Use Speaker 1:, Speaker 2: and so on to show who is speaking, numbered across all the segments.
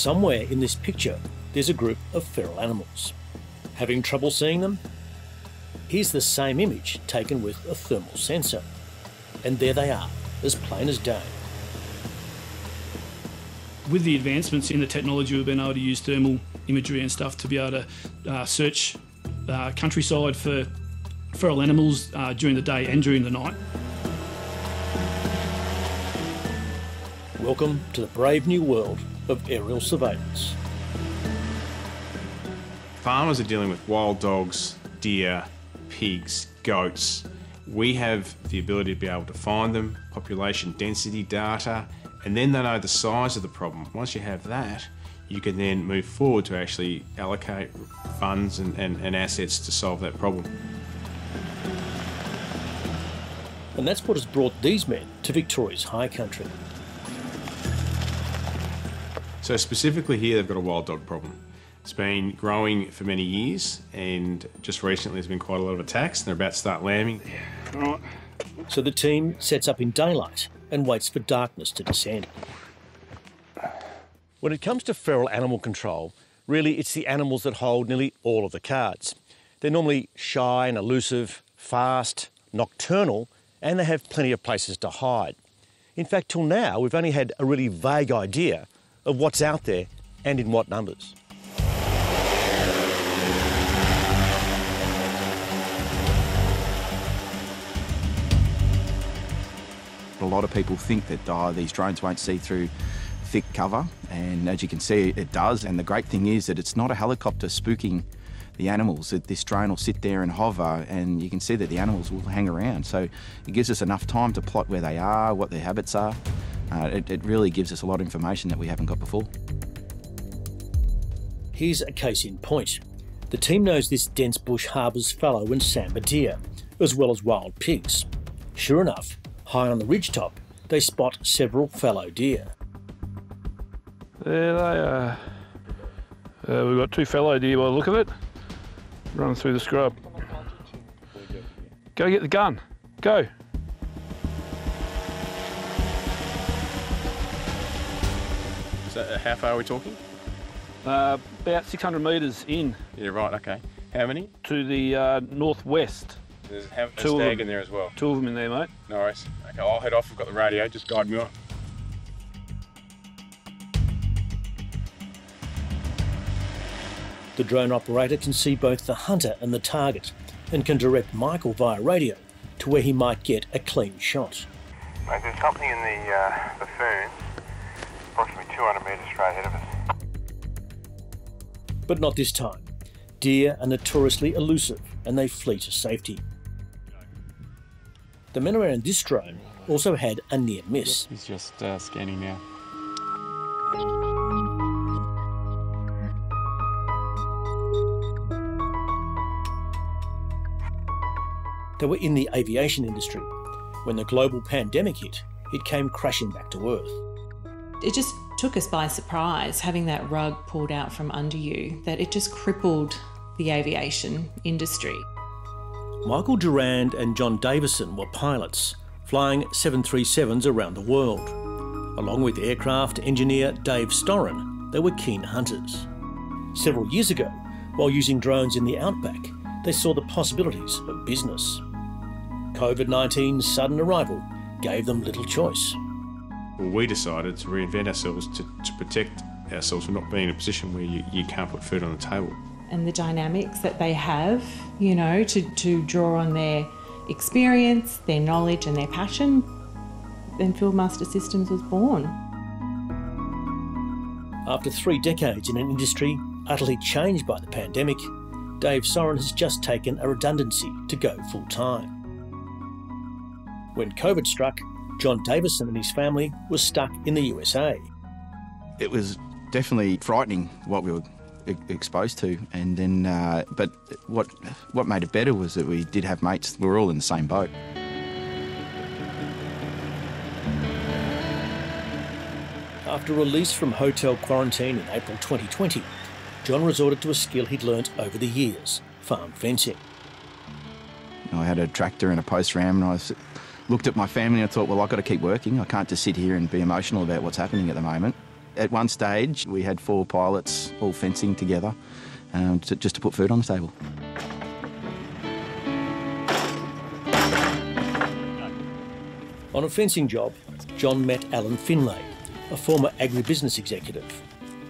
Speaker 1: Somewhere in this picture, there's a group of feral animals. Having trouble seeing them? Here's the same image taken with a thermal sensor. And there they are, as plain as day.
Speaker 2: With the advancements in the technology, we've been able to use thermal imagery and stuff to be able to uh, search uh, countryside for feral animals uh, during the day and during the night.
Speaker 1: Welcome to the brave new world of aerial surveillance.
Speaker 3: Farmers are dealing with wild dogs, deer, pigs, goats. We have the ability to be able to find them, population density data, and then they know the size of the problem. Once you have that, you can then move forward to actually allocate funds and, and, and assets to solve that problem.
Speaker 1: And that's what has brought these men to Victoria's high country.
Speaker 3: So specifically here, they've got a wild dog problem. It's been growing for many years, and just recently there's been quite a lot of attacks, and they're about to start lambing.
Speaker 2: Right.
Speaker 1: So the team sets up in daylight and waits for darkness to descend. When it comes to feral animal control, really it's the animals that hold nearly all of the cards. They're normally shy and elusive, fast, nocturnal, and they have plenty of places to hide. In fact, till now, we've only had a really vague idea of what's out there and in what numbers.
Speaker 4: A lot of people think that oh, these drones won't see through thick cover, and as you can see, it does. And the great thing is that it's not a helicopter spooking the animals. That this drone will sit there and hover, and you can see that the animals will hang around. So it gives us enough time to plot where they are, what their habits are. Uh, it, it really gives us a lot of information that we haven't got before.
Speaker 1: Here's a case in point. The team knows this dense bush harbours fallow and sambar deer, as well as wild pigs. Sure enough, high on the ridgetop, they spot several fallow deer.
Speaker 5: There they are. Uh, we've got two fallow deer by the look of it. Running through the scrub. Go get the gun. Go.
Speaker 3: So how far are we talking?
Speaker 5: Uh, about 600 metres in
Speaker 3: Yeah, right, okay. How many?
Speaker 5: to the uh, northwest.
Speaker 3: There's a
Speaker 5: Two of
Speaker 3: stag
Speaker 5: them.
Speaker 3: in there as well.
Speaker 5: Two of them in there, mate.
Speaker 3: No worries. Okay, I'll head off. I've got the radio. Just guide me on.
Speaker 1: The drone operator can see both the hunter and the target and can direct Michael via radio to where he might get a clean shot.
Speaker 6: Mate, there's something in the, uh, the ferns, approximately 200 metres straight ahead of us.
Speaker 1: But not this time. Deer are notoriously elusive and they flee to safety. The men around this drone also had a near miss.
Speaker 7: He's just uh, scanning now.
Speaker 1: They were in the aviation industry. When the global pandemic hit, it came crashing back to earth.
Speaker 8: It just took us by surprise having that rug pulled out from under you, that it just crippled the aviation industry.
Speaker 1: Michael Durand and John Davison were pilots, flying 737s around the world. Along with aircraft engineer Dave Storin, they were keen hunters. Several years ago, while using drones in the outback, they saw the possibilities of business. COVID 19's sudden arrival gave them little choice.
Speaker 3: Well, we decided to reinvent ourselves to, to protect ourselves from not being in a position where you, you can't put food on the table.
Speaker 8: And the dynamics that they have, you know, to, to draw on their experience, their knowledge, and their passion, then Fieldmaster Systems was born.
Speaker 1: After three decades in an industry utterly changed by the pandemic, Dave Soren has just taken a redundancy to go full time. When COVID struck, John Davison and his family were stuck in the USA.
Speaker 4: It was definitely frightening what we were exposed to, and then uh, but what what made it better was that we did have mates. We were all in the same boat.
Speaker 1: After release from hotel quarantine in April 2020, John resorted to a skill he'd learnt over the years farm fencing.
Speaker 4: I had a tractor and a post ram, and I looked at my family and I thought, well, I've got to keep working. I can't just sit here and be emotional about what's happening at the moment. At one stage, we had four pilots all fencing together um, to, just to put food on the table.
Speaker 1: On a fencing job, John met Alan Finlay, a former agribusiness executive.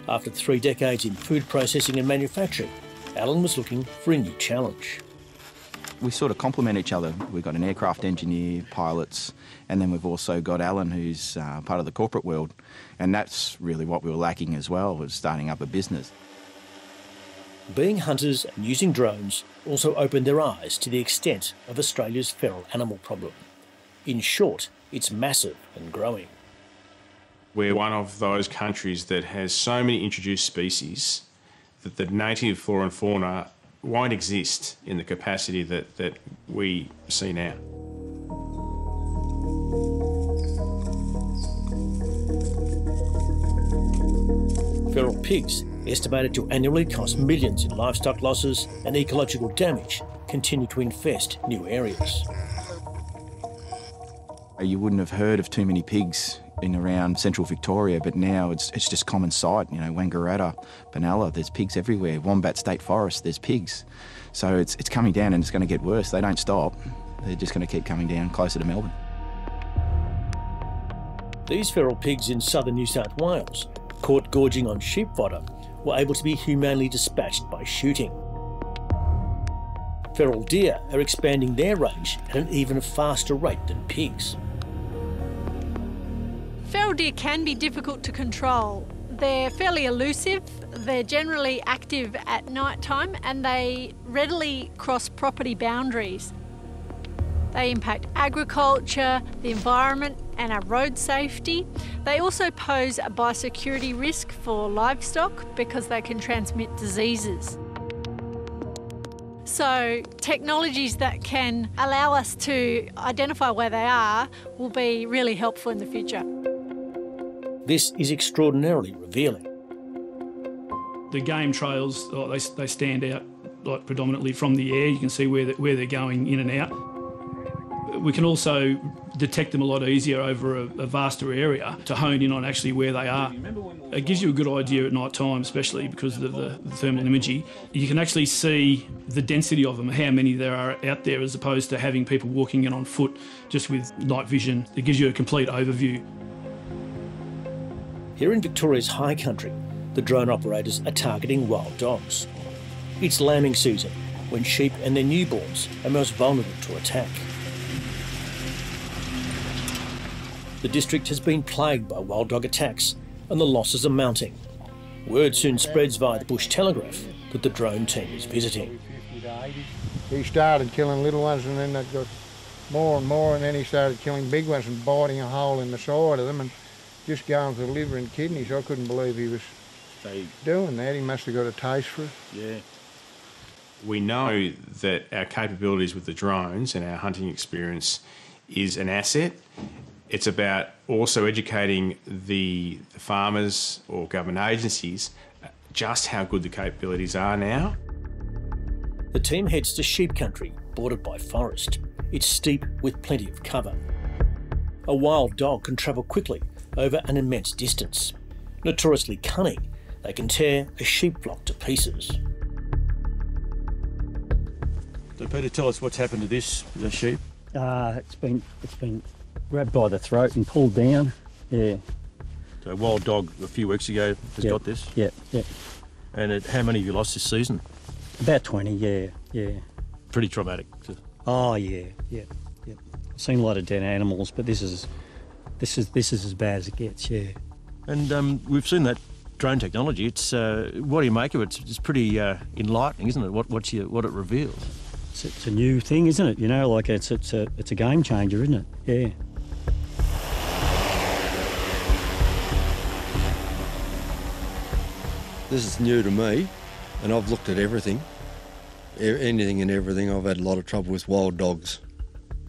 Speaker 1: After three decades in food processing and manufacturing, Alan was looking for a new challenge.
Speaker 4: We sort of complement each other. We've got an aircraft engineer, pilots, and then we've also got Alan, who's uh, part of the corporate world. And that's really what we were lacking as well, was starting up a business.
Speaker 1: Being hunters and using drones also opened their eyes to the extent of Australia's feral animal problem. In short, it's massive and growing.
Speaker 3: We're one of those countries that has so many introduced species that the native flora and fauna won't exist in the capacity that, that we see now.
Speaker 1: Feral pigs, estimated to annually cost millions in livestock losses and ecological damage, continue to infest new areas.
Speaker 4: You wouldn't have heard of too many pigs in around central Victoria, but now it's, it's just common sight. You know, Wangaratta, Benalla, there's pigs everywhere. Wombat State Forest, there's pigs. So it's, it's coming down and it's going to get worse. They don't stop. They're just going to keep coming down closer to Melbourne.
Speaker 1: These feral pigs in southern New South Wales, caught gorging on sheep fodder, were able to be humanely dispatched by shooting. Feral deer are expanding their range at an even faster rate than pigs.
Speaker 7: Deer can be difficult to control. They're fairly elusive, they're generally active at night time, and they readily cross property boundaries. They impact agriculture, the environment, and our road safety. They also pose a biosecurity risk for livestock because they can transmit diseases. So, technologies that can allow us to identify where they are will be really helpful in the future.
Speaker 1: This is extraordinarily revealing.
Speaker 2: The game trails, oh, they, they stand out like predominantly from the air. You can see where, the, where they're going in and out. We can also detect them a lot easier over a, a, vaster area to hone in on actually where they are. It gives you a good idea at night time, especially because of the, the, thermal imagery. You can actually see the density of them, how many there are out there, as opposed to having people walking in on foot just with night vision. It gives you a complete overview.
Speaker 1: Here in Victoria's high country, the drone operators are targeting wild dogs. It's lambing season, when sheep and their newborns are most vulnerable to attack. The district has been plagued by wild dog attacks and the losses are mounting. Word soon spreads via the Bush Telegraph that the drone team is visiting.
Speaker 9: He started killing little ones and then they got more and more and then he started killing big ones and biting a hole in the side of them and just going for the liver and kidneys. I couldn't believe he was doing that. He must have got a taste for it.
Speaker 3: Yeah. We know that our capabilities with the drones and our hunting experience is an asset it's about also educating the, the farmers or government agencies just how good the capabilities are now.
Speaker 1: The team heads to sheep country, bordered by forest. It's steep with plenty of cover. A wild dog can travel quickly over an immense distance. Notoriously cunning, they can tear a sheep flock to pieces.
Speaker 10: So Peter, tell us what's happened to this the sheep.
Speaker 11: Uh, it's been it's been grabbed by the throat and pulled down. Yeah.
Speaker 10: So a wild dog a few weeks ago has
Speaker 11: yep.
Speaker 10: got this?
Speaker 11: Yeah, yeah.
Speaker 10: And it, how many have you lost this season?
Speaker 11: About 20, yeah, yeah.
Speaker 10: Pretty traumatic.
Speaker 11: Oh, yeah, yeah, yeah. I've seen a lot of dead animals, but this is this is this is as bad as it gets, yeah.
Speaker 10: And um, we've seen that drone technology. It's uh, what do you make of it? It's, it's pretty uh, enlightening, isn't it? What what, you, what it reveals.
Speaker 11: It's, it's, a new thing, isn't it? You know, like it's it's a it's a game changer, isn't it? Yeah.
Speaker 12: This is new to me, and I've looked at everything, anything and everything. I've had a lot of trouble with wild dogs,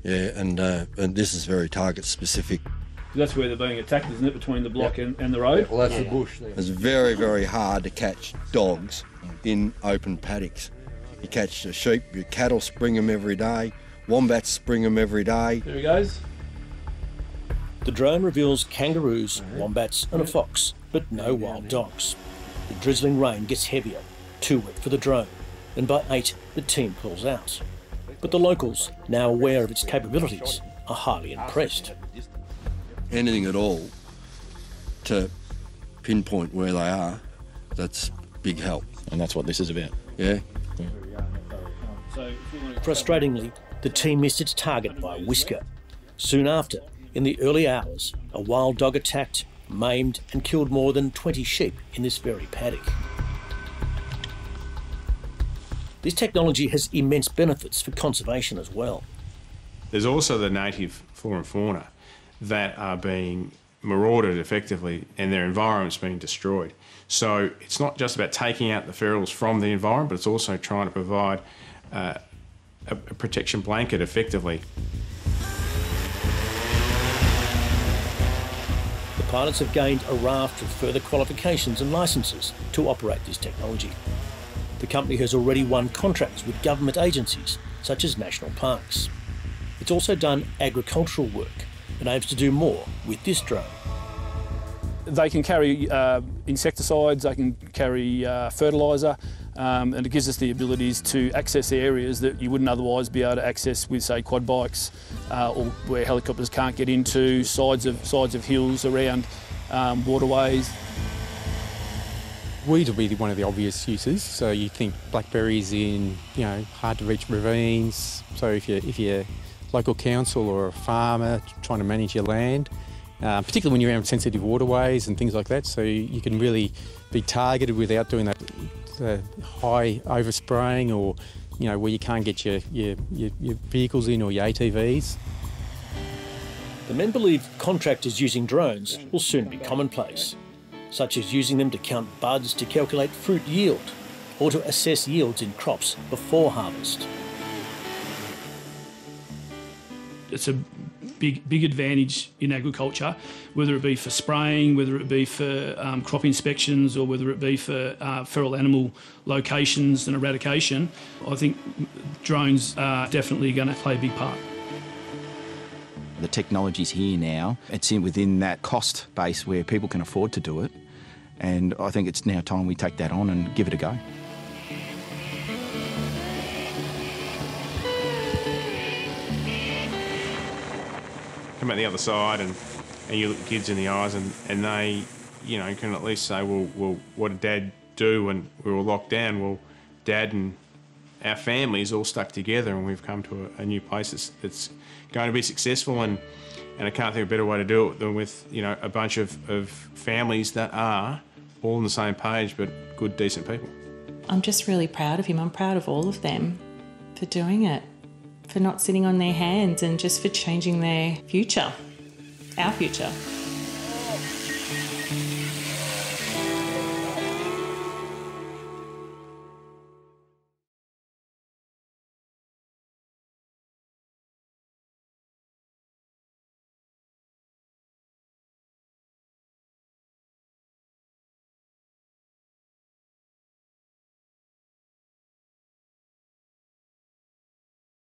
Speaker 12: yeah, and uh, and this is very target specific.
Speaker 2: That's where they're being attacked, isn't it, between the block yep. and, and, the road?
Speaker 12: well, that's yeah. the bush there. It's very, very hard to catch dogs in open paddocks. You catch the sheep, your cattle spring them every day, wombats spring them every day.
Speaker 2: There he goes.
Speaker 1: The drone reveals kangaroos, wombats, and a fox, but no wild dogs. The drizzling rain gets heavier, too wet for the drone, and by 8 the team pulls out. But the locals, now aware of its capabilities, are highly impressed.
Speaker 12: Anything at all to pinpoint where they are, that's big help.
Speaker 13: And that's what this is about.
Speaker 12: Yeah.
Speaker 1: Frustratingly, the team missed its target by a whisker. Soon after, in the early hours, a wild dog attacked, maimed, and killed more than 20 sheep in this very paddock. This technology has immense benefits for conservation as well.
Speaker 3: There's also the native flora and fauna that are being marauded effectively and their environment's being destroyed. So it's not just about taking out the ferals from the environment, but it's also trying to provide uh, a, a protection blanket effectively.
Speaker 1: The pilots have gained a raft of further qualifications and licences to operate this technology. The company has already won contracts with government agencies such as national parks. It's also done agricultural work and aims to do more with this drone.
Speaker 2: They can carry uh, insecticides, they can carry uh, fertiliser, um, and it gives us the abilities to access areas that you wouldn't otherwise be able to access with, say, quad bikes, uh, or where helicopters can't get into, sides of, sides of hills around um, waterways.
Speaker 14: Weeds will be one of the obvious uses. So you think blackberries in, you know, hard to reach ravines. So if you if you're local council or a farmer trying to manage your land, uh, particularly when you're around sensitive waterways and things like that, so you, can really be targeted without doing that uh, high overspraying or you know where you can't get your, your, your, your vehicles in or your ATVs.
Speaker 1: The men believe contractors using drones will soon be commonplace such as using them to count buds to calculate fruit yield or to assess yields in crops before harvest.
Speaker 2: It's a big, big advantage in agriculture, whether it be for spraying, whether it be for um, crop inspections, or whether it be for uh, feral animal locations and eradication. I think drones are definitely going to play a big part.
Speaker 4: The technology's here now. It's in within that cost base where people can afford to do it. And I think it's now time we take that on and give it a go.
Speaker 3: Out the other side and, and you look kids in the eyes and, and they, you know, can at least say, well, well, what did Dad do when we were locked down? Well, Dad and our families all stuck together and we've come to a, a new place that's, that's going to be successful and and I can't think of a better way to do it than with you know a bunch of, of families that are all on the same page but good decent people.
Speaker 8: I'm just really proud of him. I'm proud of all of them for doing it, for not sitting on their hands and just for changing their future, our future.